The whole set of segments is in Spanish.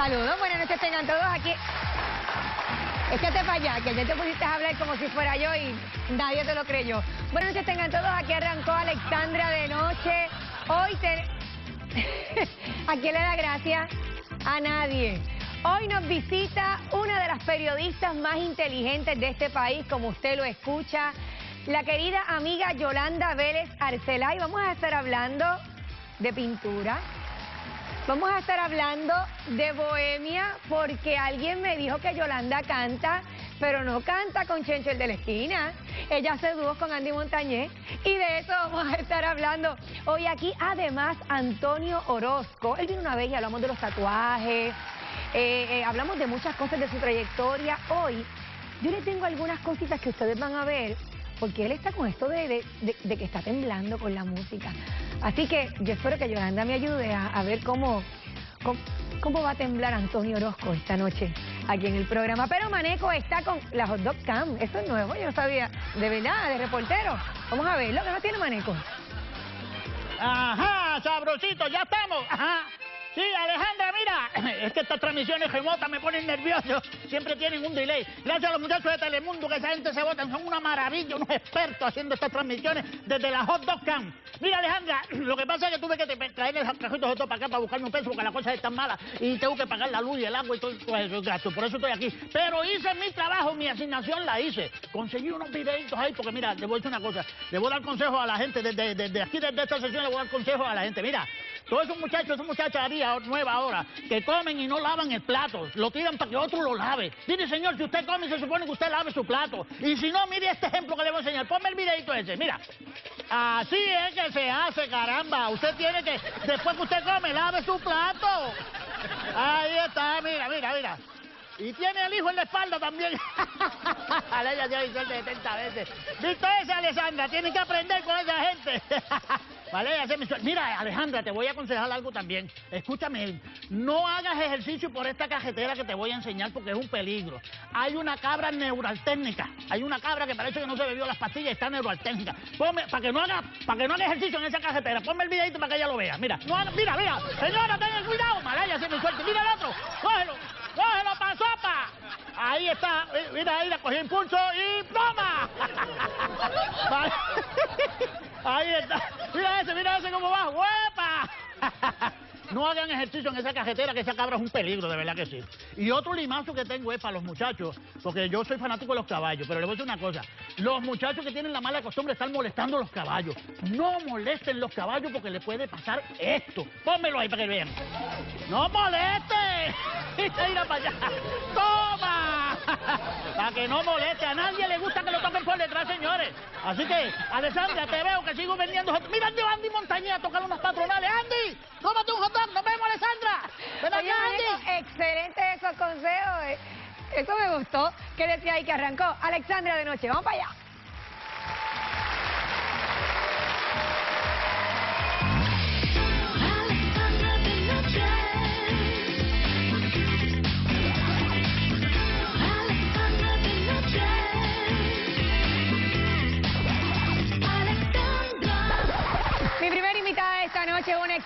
Saludos, buenas noches tengan todos aquí. Échate para allá, que ya te pusiste a hablar como si fuera yo y nadie te lo creyó. Buenas noches tengan todos, aquí arrancó Alexandra de noche. Hoy te... ¿A quién le da gracias? A nadie. Hoy nos visita una de las periodistas más inteligentes de este país, como usted lo escucha, la querida amiga Yolanda Vélez Arcelay. Vamos a estar hablando de pintura, Vamos a estar hablando de Bohemia porque alguien me dijo que Yolanda canta, pero no canta con Chencho el de la esquina. Ella hace dúos con Andy Montañez y de eso vamos a estar hablando hoy aquí. Además, Antonio Orozco, él vino una vez y hablamos de los tatuajes, eh, eh, hablamos de muchas cosas de su trayectoria. Hoy yo le tengo algunas cositas que ustedes van a ver porque él está con esto de, que está temblando con la música. Así que yo espero que Yolanda me ayude a, ver cómo, cómo, va a temblar Antonio Orozco esta noche aquí en el programa. Pero Maneco está con la Hot Dog Cam. Esto es nuevo, yo no sabía. De verdad, de reportero. Vamos a ver lo que no tiene Maneco. Ajá, sabrosito, ya estamos. Ajá. Sí, Alejandra, mira, es que estas transmisiones remotas me ponen nervioso, siempre tienen un delay. Gracias a los muchachos de Telemundo, que esa gente se votan, son una maravilla, unos expertos haciendo estas transmisiones desde la Hot Dog Camp. Mira, Alejandra, lo que pasa es que tuve que traer el cajito de todo para acá para buscarme un peso porque la cosa es tan mala y tengo que pagar la luz y el agua y todo, eso gasto, por eso estoy aquí. Pero hice mi trabajo, mi asignación la hice. Conseguí unos videitos ahí porque, mira, le voy a decir una cosa, le voy a dar consejos a la gente, desde, desde aquí, desde esta sesión le voy a dar consejos a la gente. Mira, todos esos muchachos, esos muchachas haría nueva ahora, que comen y no lavan el plato, lo tiran para que otro lo lave. Mire, señor, si usted come, se supone que usted lave su plato. Y si no, mire este ejemplo que le voy a enseñar. Ponme el videito ese, mira. Así es que se hace, caramba. Usted tiene que, después que usted come, lave su plato. Ahí está, mira, mira, mira. Y tiene el hijo en la espalda también. A ella ya hizo 70 veces. ¿Viste ese, Alessandra? Tiene que aprender con esa gente. Vale, Mira, Alejandra, te voy a aconsejar algo también. Escúchame, no hagas ejercicio por esta cajetera que te voy a enseñar porque es un peligro. Hay una cabra neuraltécnica. Hay una cabra que parece que no se bebió las pastillas y está neuraltécnica. Ponme, para que no haga, para que no haga ejercicio en esa cajetera, ponme el videito para que ella lo vea. Mira, mira, mira, señora, tenga cuidado. Malaya, se me suelte. Mira el otro, cógelo, cógelo para sopa. Ahí está, mira, ahí la cogí impulso y ¡toma! Ahí está. Mira ese, mira ese cómo va. ¡Huepa! No hagan ejercicio en esa cajetera, que esa cabra es un peligro, de verdad que sí. Y otro limazo que tengo es para los muchachos, porque yo soy fanático de los caballos, pero les voy a decir una cosa. Los muchachos que tienen la mala costumbre estar molestando a los caballos, no molesten los caballos porque les puede pasar esto. Pónmelo ahí para que vean. ¡No moleste! Mira para allá. ¡Toma! Para que no moleste. A nadie le gusta que lo toquen por detrás, señores. Así que, Alessandra, te veo que sigo vendiendo... Mira, Andy Montañez a tocar unas patronales. ¡Andy! ¡Tómate un hot nos vemos, Alessandra. Ven Oye, Andy. Excelente esos consejos. Eh. Eso me gustó. ¿Qué decía ahí que arrancó? Alexandra de noche. Vamos para allá.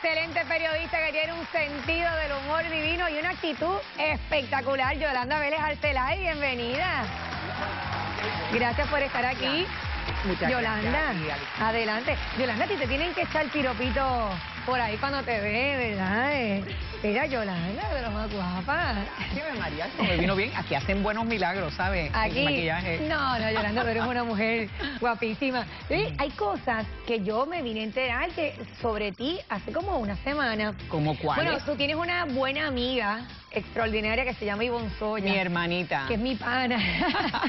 Excelente periodista que tiene un sentido del humor divino y una actitud espectacular. Yolanda Vélez Arcelay, bienvenida. Gracias por estar aquí. Yolanda, adelante. Yolanda, ti te tienen que echar piropito por ahí cuando te ve, ¿verdad? Mira, Yolanda, de lo más guapa. Sí, María, me vino bien. Aquí hacen buenos milagros, ¿sabes? Aquí. Maquillaje. No, no, Yolanda, tú eres una mujer guapísima. hay cosas que yo me vine a enterar sobre ti hace como una semana. ¿Cómo cuál? Bueno, tú tienes una buena amiga extraordinaria que se llama Ivonne Soya. Mi hermanita. Que es mi pana.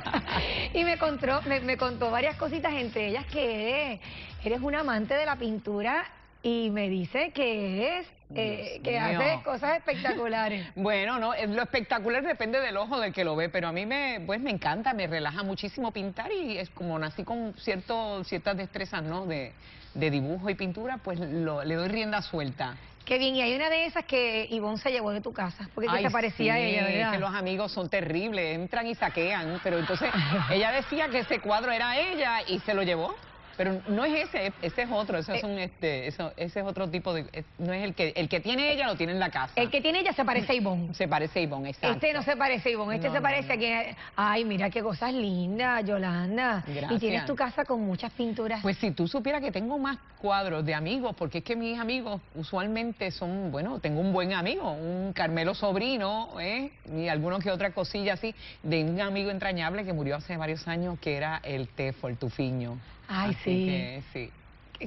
y me contó, me, contó varias cositas, entre ellas que eres un amante de la pintura y me dice que es eh, que hace cosas espectaculares. bueno, no, lo espectacular depende del ojo del que lo ve, pero a mí me, pues me encanta, me relaja muchísimo pintar y es como nací con cierto, ciertas destrezas, ¿no? De, de dibujo y pintura, pues lo, le doy rienda suelta. Qué bien, y hay una de esas que Ivonne se llevó de tu casa, porque te parecía a ella, ¿verdad? que los amigos son terribles, entran y saquean, pero entonces ella decía que ese cuadro era ella y se lo llevó. Pero no es ese, ese es otro, ese es, Eh. un, este, eso, ese es otro tipo de... No es el que el que tiene ella, lo tiene en la casa. El que tiene ella se parece a Ivonne. Se parece a Ivonne, exacto. Este no se parece a Ivonne, este No, se no, parece no. a quien... Ay, mira qué cosas lindas, Yolanda. Y Gracias. tienes tu casa con muchas pinturas. Pues si tú supieras que tengo más cuadros de amigos, porque es que mis amigos usualmente son, bueno, tengo un buen amigo, un Carmelo sobrino, ¿eh? y alguno que otra cosilla así, de un amigo entrañable que murió hace varios años, que era el Tefo, el Tufiño. Ay, Así sí. que, sí.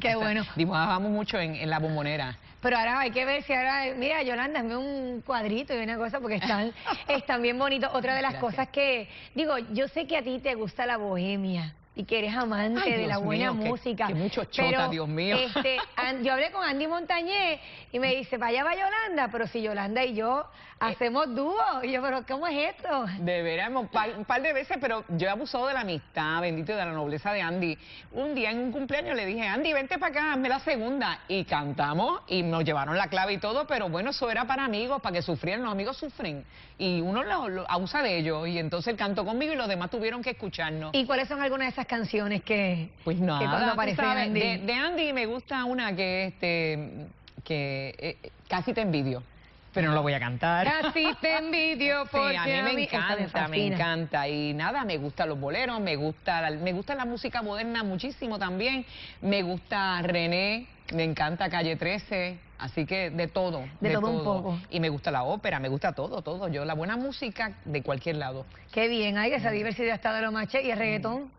Qué bueno. Dibujábamos mucho en, en la bombonera. Pero ahora hay que ver si ahora, mira, Yolanda, hazme un cuadrito y una cosa porque están, están bien bonitos. Otra de las Gracias. cosas que, digo, yo sé que a ti te gusta la bohemia y que eres amante Ay, de la buena mío, música. qué mucho chota, pero, Dios mío. Este, yo hablé con Andy Montañé y me dice, vaya va Yolanda, pero si Yolanda y yo hacemos dúo. Y yo, pero ¿cómo es esto? De veras, un par, un par de veces, pero yo he abusado de la amistad, bendito, y de la nobleza de Andy. Un día en un cumpleaños le dije, Andy, vente para acá, hazme la segunda. Y cantamos y nos llevaron la clave y todo, pero bueno, eso era para amigos, para que sufrieran. Los amigos sufren y uno lo, lo abusa de ellos. Y entonces él cantó conmigo y los demás tuvieron que escucharnos. ¿Y cuáles son algunas de esas canciones que, Pues que nada, cuando aparece sabes, Andy? De, de Andy me gusta una que este que eh, casi te envidio, pero no lo voy a cantar. Casi te envidio Sí, porque a mí me encanta, me, encanta. Y nada, me gustan los boleros, me gusta, la, me gusta la música moderna muchísimo también. Me gusta René, me encanta Calle 13, así que de todo. De todo un poco. Y me gusta la ópera, me gusta todo, todo. Yo, la buena música de cualquier lado. Qué bien, hay Mm. esa diversidad está de lo maché y el reggaetón.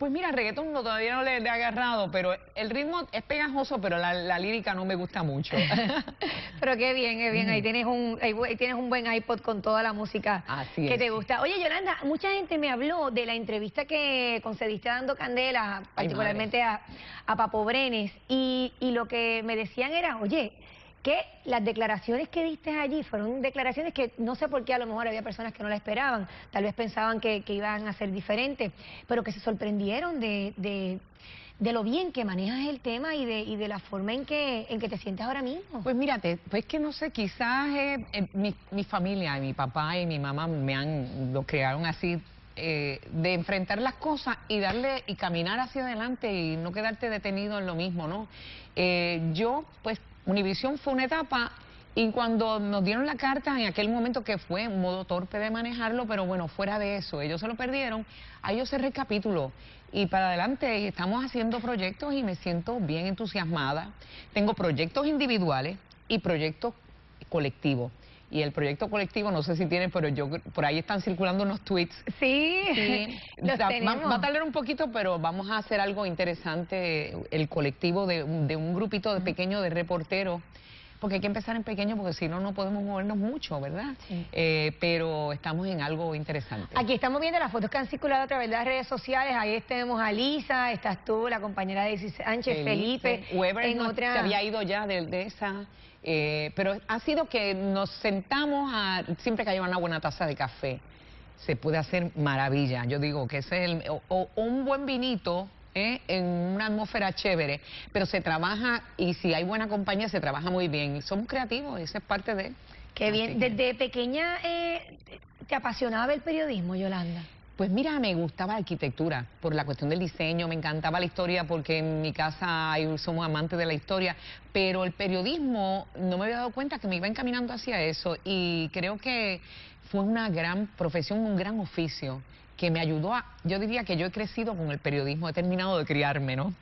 Pues mira, reggaetón no, todavía no le, he agarrado, pero el ritmo es pegajoso, pero la, la lírica no me gusta mucho. Pero qué bien, qué bien. Mm. Ahí tienes un ahí tienes un buen iPod con toda la música Así que es. te gusta. Oye, Yolanda, mucha gente me habló de la entrevista que concediste a dando candela, particularmente a, a Papo Brenes, y, y lo que me decían era, oye, que las declaraciones que diste allí fueron declaraciones que no sé por qué a lo mejor había personas que no la esperaban, tal vez pensaban que, que iban a ser diferentes, pero que se sorprendieron de, de, de lo bien que manejas el tema y de, y de la forma en que, en que te sientes ahora mismo. Pues mírate, pues que no sé, quizás eh, eh, mi, mi familia, mi papá y mi mamá me han, lo crearon así, eh, de enfrentar las cosas y darle y caminar hacia adelante y no quedarte detenido en lo mismo, ¿no? Eh, yo, pues, Univisión fue una etapa y cuando nos dieron la carta en aquel momento que fue un modo torpe de manejarlo, pero bueno, fuera de eso, ellos se lo perdieron, ahí yo cerré el capítulo y para adelante estamos haciendo proyectos y me siento bien entusiasmada. Tengo proyectos individuales y proyectos colectivos. Y el proyecto colectivo, no sé si tienen, pero yo por ahí están circulando unos tweets. Sí, Sí, los va- a tardar un poquito, pero vamos a hacer algo interesante, el colectivo de, un- de un grupito de pequeño de reporteros, porque hay que empezar en pequeño, porque si no, no podemos movernos mucho, ¿verdad? Sí. Eh, pero estamos en algo interesante. Aquí estamos viendo las fotos que han circulado a través de las redes sociales. Ahí tenemos a Lisa, estás tú, la compañera de Isis Sánchez, Felipe. Weber en no- otra... se había ido ya de, de esa. eh, pero ha sido que nos sentamos a. Siempre que haya una buena taza de café, se puede hacer maravilla. Yo digo que ese es el. O un buen vinito. ¿Eh? en una atmósfera chévere, pero se trabaja y si hay buena compañía se trabaja muy bien. Y somos creativos, esa es parte de. Qué Así bien. que- Desde pequeña eh, te apasionaba el periodismo, Yolanda. Pues mira, me gustaba la arquitectura por la cuestión del diseño, me encantaba la historia porque en mi casa somos amantes de la historia, pero el periodismo no me había dado cuenta que me iba encaminando hacia eso y creo que fue una gran profesión, un gran oficio que me ayudó a, yo diría que yo he crecido con el periodismo, he terminado de criarme, ¿no?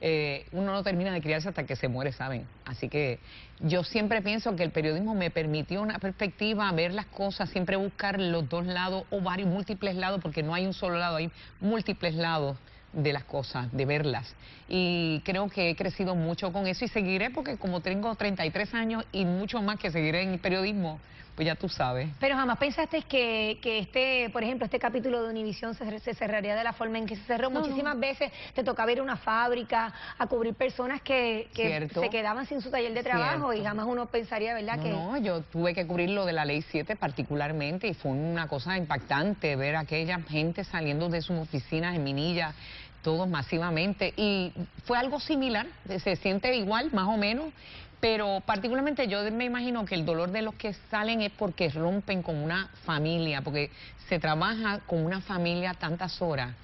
Eh, uno no termina de criarse hasta que se muere, ¿saben? Así que yo siempre pienso que el periodismo me permitió una perspectiva, ver las cosas, siempre buscar los dos lados o varios múltiples lados, porque no hay un solo lado, hay múltiples lados de las cosas, de verlas. Y creo que he crecido mucho con eso y seguiré porque como tengo 33 años y mucho más que seguiré en el periodismo, pues ya tú sabes. Pero jamás pensaste que, que este, por ejemplo, este capítulo de Univisión se, se cerraría de la forma en que se cerró. No, no. Muchísimas veces te tocaba ir a una fábrica a cubrir personas que, que se quedaban sin su taller de trabajo y jamás uno pensaría, ¿verdad? No, que no, yo tuve que cubrir lo de la ley 7 particularmente y fue una cosa impactante ver a aquella gente saliendo de sus oficinas en Minilla, todos masivamente. Y fue algo similar, se siente igual, más o menos, pero particularmente yo me imagino que el dolor de los que salen es porque rompen con una familia, porque se trabaja con una familia tantas horas.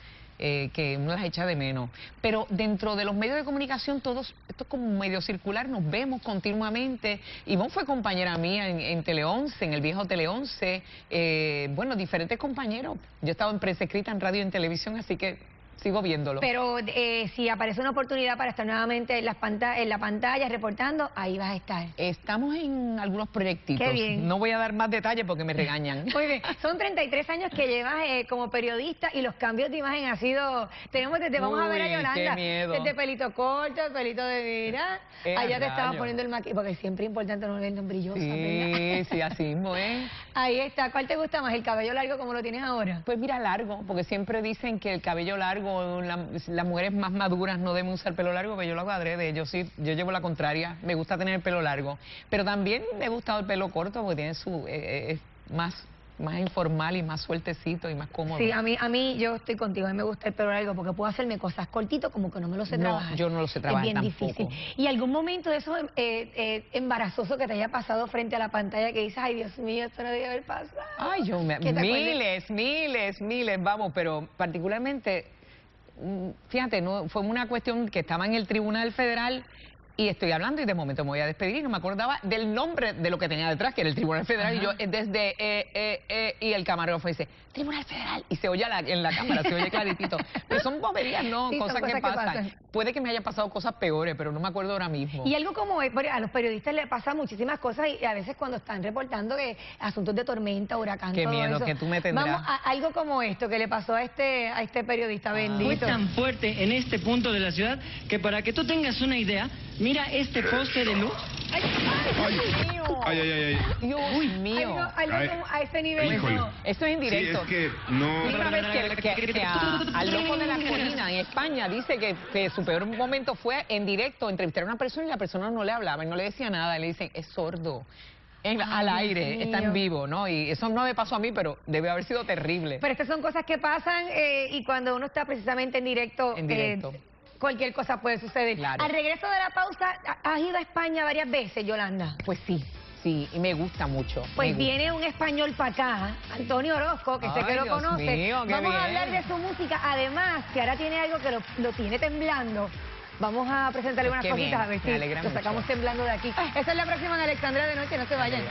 eh, que uno las echa de menos. Pero dentro de los medios de comunicación, todos, esto es como un medio circular, nos vemos continuamente. Ivonne fue compañera mía en, en Tele 11, en el viejo Tele 11. Eh, bueno, diferentes compañeros. Yo estaba en prensa escrita, en radio y en televisión, así que sigo viéndolo. Pero eh, si aparece una oportunidad para estar nuevamente en, las en la pantalla reportando, ahí vas a estar. Estamos en algunos proyectitos. Qué bien. No voy a dar más detalles porque me regañan. Muy bien, son 33 años que llevas eh, como periodista y los cambios de imagen ha sido, tenemos desde, vamos a ver a Yolanda, miedo. desde pelito corto, pelito de mira, Eh, allá te estaban poniendo el maquillaje, porque siempre es importante no verlo brillosa, ¿verdad? Sí, sí, así mismo es. Ahí está, ¿cuál te gusta más, el cabello largo como lo tienes ahora? Pues mira, largo, porque siempre dicen que el cabello largo, la- las mujeres más maduras no deben usar pelo largo, pero yo lo hago adrede, yo sí, yo llevo la contraria, me gusta tener el pelo largo. Pero también me gusta el pelo corto porque tiene su, eh, eh, más, más informal y más sueltecito y más cómodo. Sí, a mí, a mí yo estoy contigo, a mí me gusta el pelo largo porque puedo hacerme cosas cortitos como que no me lo sé No, trabajar. yo no lo sé trabajar Es bien tampoco. difícil. ¿Y algún momento de eso eh, eh, embarazoso que te haya pasado frente a la pantalla que dices, ay Dios mío, esto no debe haber pasado? Ay, yo me, miles, miles, miles, vamos, pero particularmente, mm, fíjate, no fue una cuestión que estaba en el Tribunal Federal y estoy hablando y de momento me voy a despedir y no me acordaba del nombre de lo que tenía detrás, que era el Tribunal Federal, y yo eh, desde, eh, eh, eh, y el camarógrafo dice, Tribunal Federal, y se oye la- en la cámara, se oye claritito. Pero son boberías, ¿no? Sí, son cosas, que, pasan. pasan. Puede que me hayan pasado cosas peores, pero no me acuerdo ahora mismo. Y algo como porque a los periodistas les pasa muchísimas cosas y a veces cuando están reportando que asuntos de tormenta, huracán, Qué todo miedo eso. que tú me tendrás. Vamos a algo como esto que le pasó a este a este periodista Ah. Fue bendito. tan fuerte en este punto de la ciudad que para que tú tengas una idea, mira este poste de luz. ¡Ay, mío! Ay, ay, ay, ay. Dios mío. Algo, algo Ay. como a ese nivel. Híjole. no. Esto es en Sí, directo. es que no... Una vez que, que- que a- al loco de la colina en España dice que, que su peor momento fue en directo entrevistar a una persona y la persona no le hablaba y no le decía nada. Le dicen, es sordo. En- Ay, al aire, está en vivo, ¿no? Y eso no me pasó a mí, pero debe haber sido terrible. Pero estas son cosas que pasan eh, y cuando uno está precisamente en directo, En directo. eh, cualquier cosa puede suceder. Claro. Al regreso de la pausa, ¿has ido a España varias veces, Yolanda? Pues sí, sí, y me gusta mucho. Pues gusta. viene un español para acá, Antonio Orozco, que sé que lo Dios conoce. mío, Vamos a hablar de su música. Además, que ahora tiene algo que lo, lo tiene temblando. Vamos a presentarle Pues unas cositas bien, a ver si lo sacamos temblando de aquí. Esa es la próxima en Alexandra de Noche, no se vayan.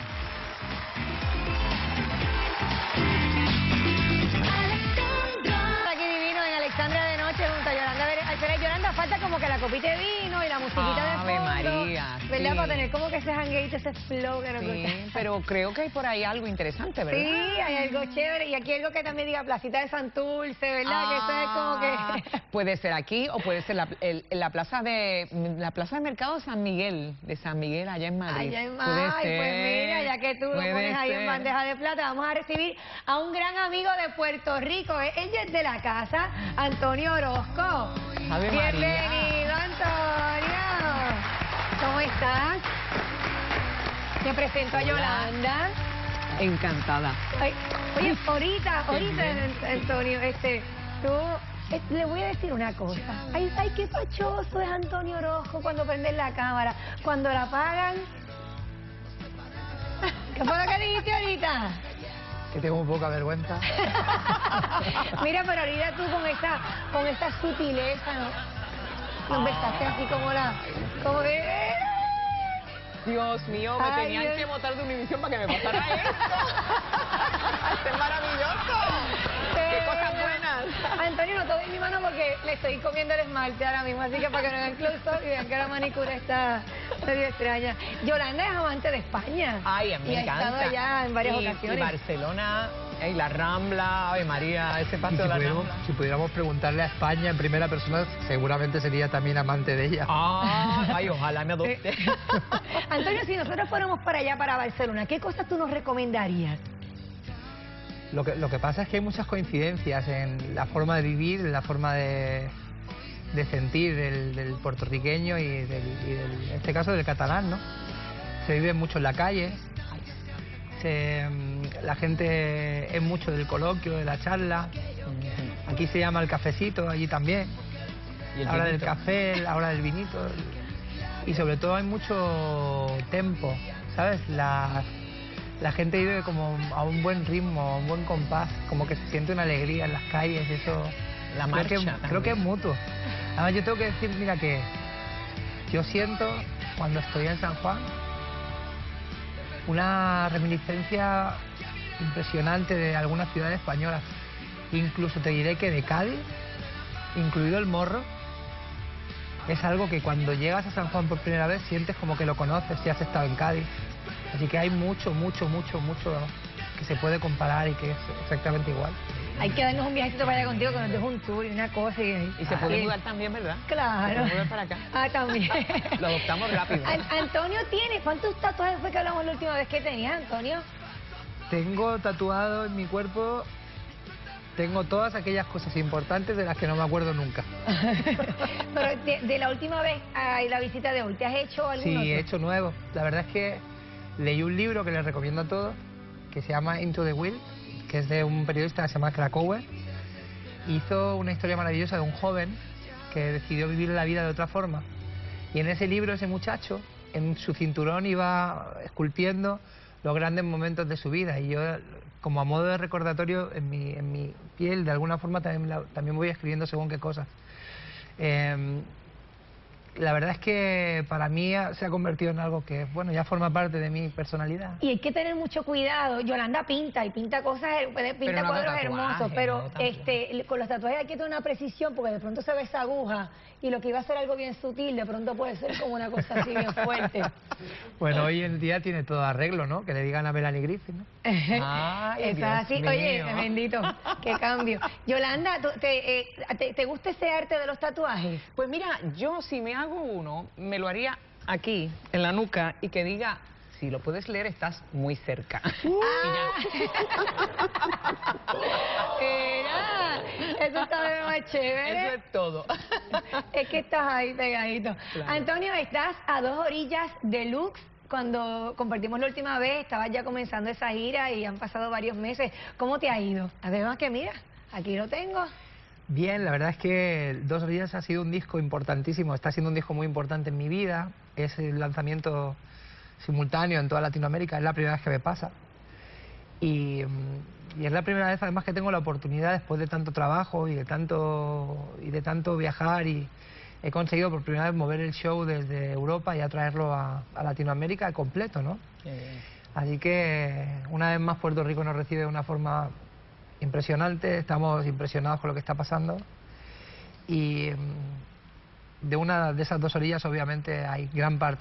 Que la copita de vino y la musiquita de fondo. María, ¿Verdad? Para tener como que ese jangueito, ese flow que nos gusta. pero creo que hay por ahí algo interesante, ¿verdad? Sí, hay algo chévere. Y aquí algo que también diga Placita de Santurce, ¿verdad? que eso es como que... Ah, Puede ser aquí o puede ser la, el- la plaza de la plaza de mercado San Miguel, de San Miguel allá en Madrid. Allá en Ay, pues mira, ya que tú lo pones ahí en bandeja de plata, vamos a recibir a un gran amigo de Puerto Rico. ¿eh? Ella es de la casa, Antonio Orozco. Bienvenido, Antonio. ¿Cómo estás? Te presento a. Yolanda. Encantada. Ay, oye, ahorita, ahorita. Antonio, este, tú, le voy a decir una cosa. Ay, ay, qué pachoso es Antonio Orozco cuando prende la cámara. Cuando la apagan... ¿Qué fue lo que dijiste ahorita? que tengo un poca vergüenza. Mira, pero ahorita tú con esta, con esta sutileza, ¿no? Nos besaste así como la, como de... Dios mío, me Ay, tenían Dios. que votar de Univisión para que me pasara esto. Esto es maravilloso. Qué cosas buenas. Antonio, no te doy mi mano porque le estoy comiendo el esmalte ahora mismo, así que para que no hagan close y vean que la manicura está medio extraña. Yolanda es amante de España. Ay, y me ha encanta. estado allá en varias y, ocasiones. Y Barcelona, la Rambla, Ave María, ese Y paseo si de la pudiéramos, Rambla. si pudiéramos preguntarle a España en primera persona, seguramente sería también amante de ella. Ah, ay, ojalá me adopte. Antonio, si nosotros fuéramos para allá, para Barcelona, ¿qué cosas tú nos recomendarías? Lo que, lo que pasa es que hay muchas coincidencias en la forma de vivir, en la forma de, de sentir del, del puertorriqueño y, del, y del- en este caso del catalán, ¿no? Se vive mucho en la calle, se, mm, la gente es mucho del coloquio, de la charla. Aquí se llama el cafecito, allí también. Y el la hora del café, la hora del vinito. Y sobre todo hay mucho tempo, ¿sabes? La, la gente vive como a un buen ritmo, a un buen compás, como que se siente una alegría en las calles, eso La creo que, marcha creo que es mutuo. Además, yo tengo que decir, mira, que yo siento cuando estoy en San Juan una reminiscencia impresionante de algunas ciudades españolas. Incluso te diré que de Cádiz, incluido el morro, es algo que cuando llegas a San Juan por primera vez sientes como que lo conoces si has estado en Cádiz. Así que hay mucho, mucho, mucho, mucho que se puede comparar y que es exactamente igual. Hay que darnos un viajecito para allá contigo, que nos dejes un tour y una cosa. Y, Y se puede mudar también, ¿verdad? Claro. Se puede para acá. Ah, también. Lo adoptamos rápido. An- Antonio tiene, ¿cuántos tatuajes fue que hablamos la última vez que tenías, Antonio? Tengo tatuado en mi cuerpo, tengo todas aquellas cosas importantes de las que no me acuerdo nunca. Pero de, de la última vez a la visita de hoy, ¿te has hecho algún Sí, otro? he hecho nuevo. La verdad es que leí un libro que les recomiendo a todos, que se llama Into the Will, que es de un periodista que se llama Krakower. Hizo una historia maravillosa de un joven que decidió vivir la vida de otra forma. Y en ese libro ese muchacho, en su cinturón, iba esculpiendo los grandes momentos de su vida. Y yo, como a modo de recordatorio, en mi, en mi piel, de alguna forma también, la- también voy escribiendo según qué cosas. Em, la verdad es que para mí se ha convertido en algo que, bueno, ya forma parte de mi personalidad. Y hay que tener mucho cuidado. Yolanda pinta y pinta cosas, eh, pinta Pero no cuadros hermosos, pero no, este, con los tatuajes hay que tener una precisión porque de pronto se ve esa aguja y lo que iba a ser algo bien sutil, de pronto puede ser como una cosa así bien fuerte. Bueno, hoy en día tiene todo arreglo, ¿no? Que le digan a Melanie Griffith, ¿no? Ay, Eso es así. Oye, bendito, qué cambio. Yolanda, ¿tú- te, eh, te, te gusta ese arte de los tatuajes? Pues mira, yo si me hago uno, me lo haría aquí, en la nuca, y que diga, si lo puedes leer, estás muy cerca. Mira, eso está más chévere. Eso es todo. Es que estás ahí pegadito. Claro. Antonio, estás a dos orillas de Lux. Cuando compartimos la última vez, estabas ya comenzando esa gira y han pasado varios meses. ¿Cómo te ha ido? Además que mira, aquí lo tengo. Bien, la verdad es que Dos Orillas ha sido un disco importantísimo, está siendo un disco muy importante en mi vida. Es el lanzamiento simultáneo en toda Latinoamérica, es la primera vez que me pasa. Y, mm, y es la primera vez además que tengo la oportunidad, después de tanto trabajo y de tanto, y de tanto viajar, y he conseguido por primera vez mover el show desde Europa y atraerlo a, a Latinoamérica completo, ¿no? Así que una vez más Puerto Rico nos recibe de una forma impresionante, estamos impresionados con lo que está pasando. Y mm, de una de esas dos orillas obviamente hay gran parte